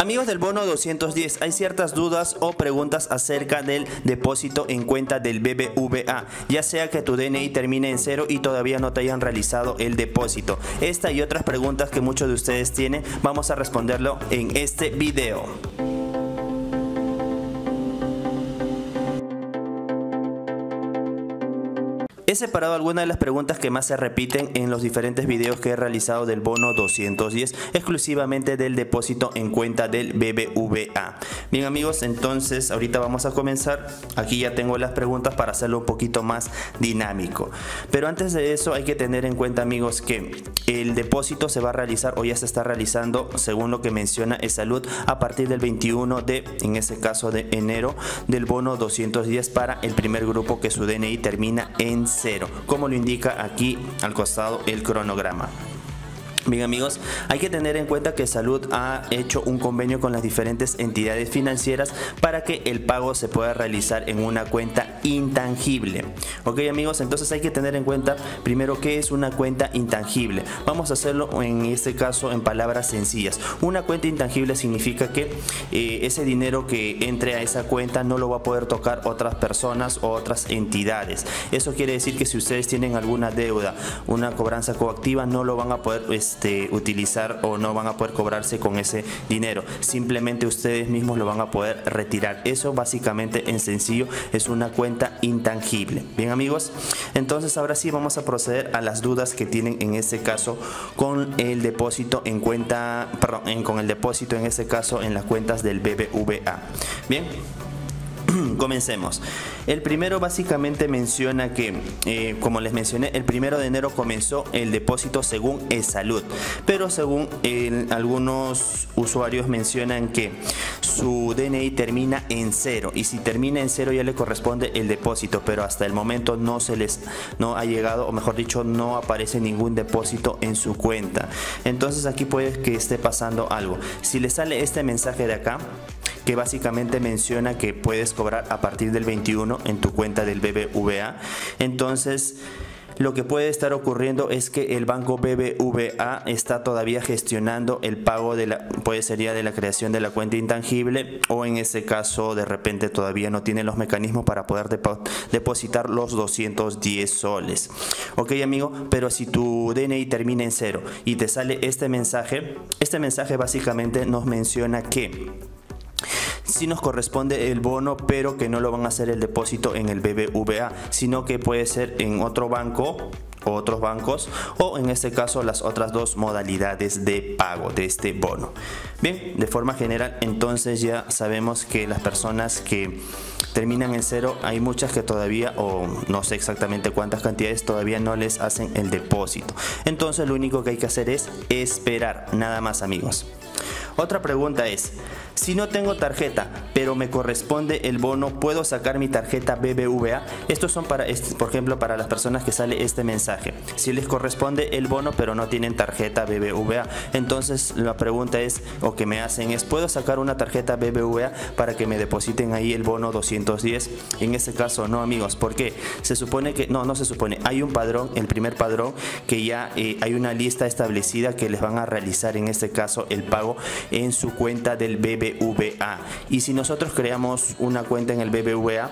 Amigos del bono 210, hay ciertas dudas o preguntas acerca del depósito en cuenta del BBVA, ya sea que tu DNI termine en cero y todavía no te hayan realizado el depósito. Esta y otras preguntas que muchos de ustedes tienen, vamos a responderlo en este video. Separado algunas de las preguntas que más se repiten en los diferentes videos que he realizado del bono 210 exclusivamente del depósito en cuenta del BBVA. Bien amigos, entonces ahorita vamos a comenzar. Aquí ya tengo las preguntas para hacerlo un poquito más dinámico. Pero antes de eso hay que tener en cuenta amigos que el depósito se va a realizar o ya se está realizando según lo que menciona salud a partir del 21 de, en este caso de enero, del bono 210 para el primer grupo que su DNI termina en como lo indica aquí al costado el cronograma. Bien amigos, hay que tener en cuenta que Salud ha hecho un convenio con las diferentes entidades financieras para que el pago se pueda realizar en una cuenta intangible. Ok amigos, entonces hay que tener en cuenta primero qué es una cuenta intangible. Vamos a hacerlo en este caso en palabras sencillas. Una cuenta intangible significa que eh, ese dinero que entre a esa cuenta no lo va a poder tocar otras personas o otras entidades. Eso quiere decir que si ustedes tienen alguna deuda, una cobranza coactiva, no lo van a poder... Pues, este, utilizar o no van a poder cobrarse con ese dinero. Simplemente ustedes mismos lo van a poder retirar. Eso básicamente en sencillo es una cuenta intangible. Bien amigos, entonces ahora sí vamos a proceder a las dudas que tienen en este caso con el depósito en cuenta, perdón, con el depósito en este caso en las cuentas del BBVA. Bien. Comencemos. El primero básicamente menciona que, eh, como les mencioné, el primero de enero comenzó el depósito según salud, pero según algunos usuarios mencionan que su DNI termina en cero y si termina en cero ya le corresponde el depósito, pero hasta el momento no se les no ha llegado o mejor dicho no aparece ningún depósito en su cuenta. Entonces aquí puede que esté pasando algo. Si le sale este mensaje de acá que básicamente menciona que puedes cobrar a partir del 21 en tu cuenta del BBVA. Entonces, lo que puede estar ocurriendo es que el banco BBVA está todavía gestionando el pago de la puede sería de la creación de la cuenta intangible o en ese caso de repente todavía no tiene los mecanismos para poder depositar los 210 soles. Ok amigo, pero si tu DNI termina en cero y te sale este mensaje, este mensaje básicamente nos menciona que si nos corresponde el bono, pero que no lo van a hacer el depósito en el BBVA, sino que puede ser en otro banco o otros bancos o en este caso las otras dos modalidades de pago de este bono. Bien, de forma general entonces ya sabemos que las personas que terminan en cero hay muchas que todavía o no sé exactamente cuántas cantidades todavía no les hacen el depósito. Entonces lo único que hay que hacer es esperar, nada más amigos. Otra pregunta es, si no tengo tarjeta, pero me corresponde el bono, ¿puedo sacar mi tarjeta BBVA? Estos son para, por ejemplo, para las personas que sale este mensaje. Si les corresponde el bono, pero no tienen tarjeta BBVA, entonces la pregunta es, o que me hacen es, ¿puedo sacar una tarjeta BBVA para que me depositen ahí el bono 210? En este caso, no amigos, porque se supone que, no, no se supone, hay un padrón, el primer padrón, que ya eh, hay una lista establecida que les van a realizar en este caso el pago en su cuenta del BBVA. Y si nosotros creamos una cuenta en el BBVA,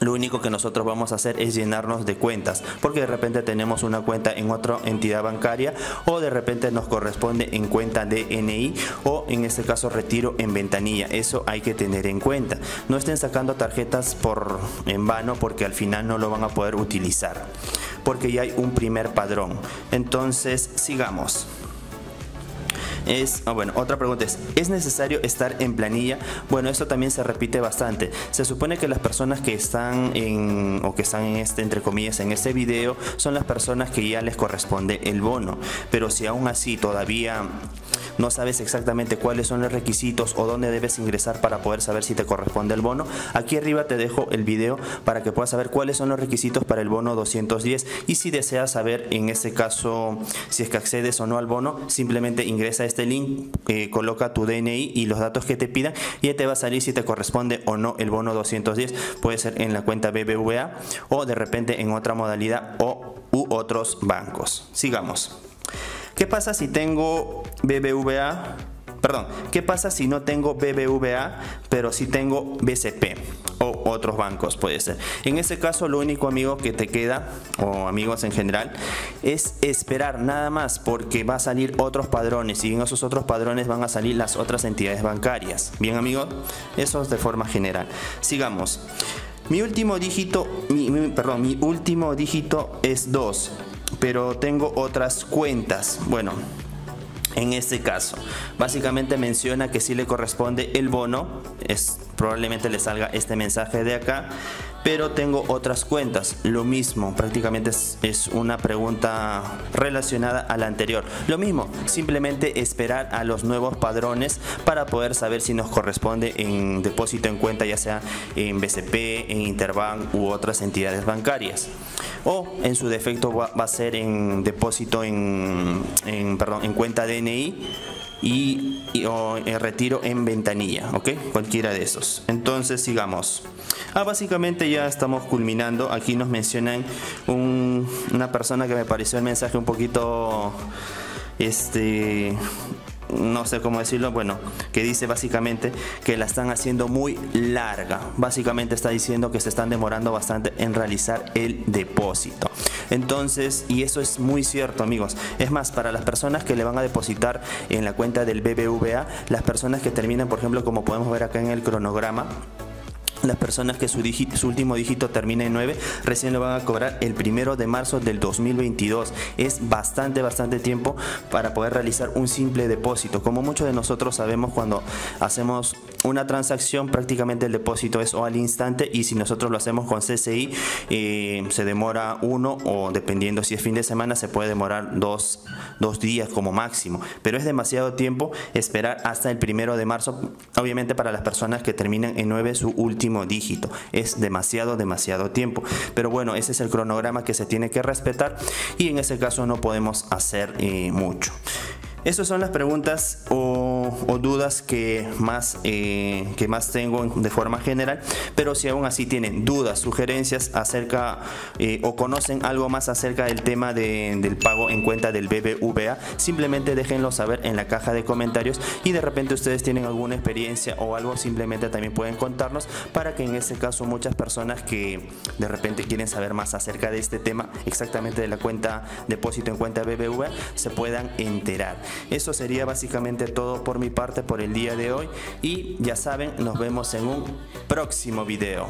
lo único que nosotros vamos a hacer es llenarnos de cuentas, porque de repente tenemos una cuenta en otra entidad bancaria o de repente nos corresponde en cuenta de NI o en este caso retiro en ventanilla. Eso hay que tener en cuenta. No estén sacando tarjetas por en vano porque al final no lo van a poder utilizar, porque ya hay un primer padrón. Entonces, sigamos es, ah, bueno, otra pregunta es, ¿es necesario estar en planilla? Bueno, esto también se repite bastante. Se supone que las personas que están en, o que están en este, entre comillas, en este video, son las personas que ya les corresponde el bono. Pero si aún así todavía no sabes exactamente cuáles son los requisitos o dónde debes ingresar para poder saber si te corresponde el bono, aquí arriba te dejo el video para que puedas saber cuáles son los requisitos para el bono 210 y si deseas saber en este caso si es que accedes o no al bono, simplemente ingresa este link, eh, coloca tu DNI y los datos que te pidan y ya te va a salir si te corresponde o no el bono 210, puede ser en la cuenta BBVA o de repente en otra modalidad o u otros bancos. Sigamos. ¿Qué pasa si tengo BBVA, perdón, ¿qué pasa si no tengo BBVA, pero si tengo BCP o otros bancos puede ser? En ese caso, lo único amigo que te queda, o amigos en general, es esperar nada más porque va a salir otros padrones y en esos otros padrones van a salir las otras entidades bancarias. Bien amigos, eso es de forma general. Sigamos. Mi último dígito, perdón, mi último dígito es 2, pero tengo otras cuentas. Bueno, en este caso. Básicamente menciona que si le corresponde el bono, es, probablemente le salga este mensaje de acá, pero tengo otras cuentas. Lo mismo, prácticamente es, una pregunta relacionada a la anterior. Lo mismo, simplemente esperar a los nuevos padrones para poder saber si nos corresponde en depósito en cuenta, ya sea en BCP, en Interbank u otras entidades bancarias. O en su defecto va, a ser en depósito en, en, perdón, en cuenta DNI y, o retiro en ventanilla, ¿ok? Cualquiera de esos. Entonces sigamos. Ah, básicamente ya estamos culminando. Aquí nos mencionan una persona que me pareció el mensaje un poquito este no sé cómo decirlo, bueno, que dice básicamente que la están haciendo muy larga. Básicamente está diciendo que se están demorando bastante en realizar el depósito. Entonces, y eso es muy cierto, amigos. Es más, para las personas que le van a depositar en la cuenta del BBVA, las personas que terminan, por ejemplo, como podemos ver acá en el cronograma, las personas que su, su, último dígito termine en 9 recién lo van a cobrar el primero de marzo del 2022. Es bastante, bastante tiempo para poder realizar un simple depósito. Como muchos de nosotros sabemos cuando hacemos una transacción prácticamente el depósito es o al instante y si nosotros lo hacemos con CCI eh, se demora uno o dependiendo si es fin de semana se puede demorar dos, dos días como máximo. Pero es demasiado tiempo esperar hasta el primero de marzo, obviamente para las personas que terminan en 9 su último dígito. Es demasiado, demasiado tiempo. Pero bueno, ese es el cronograma que se tiene que respetar y en ese caso no podemos hacer eh, mucho. Esas son las preguntas dudas que más, eh, que más tengo de forma general, pero si aún así tienen dudas, sugerencias acerca eh, o conocen algo más acerca del tema del pago en cuenta del BBVA, simplemente déjenlo saber en la caja de comentarios y de repente ustedes tienen alguna experiencia o algo, simplemente también pueden contarnos para que en este caso muchas personas que de repente quieren saber más acerca de este tema, exactamente de la cuenta depósito en cuenta BBVA, se puedan enterar. Eso sería básicamente todo por mi parte por el día de hoy y ya saben, nos vemos en un próximo video.